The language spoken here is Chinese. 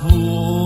不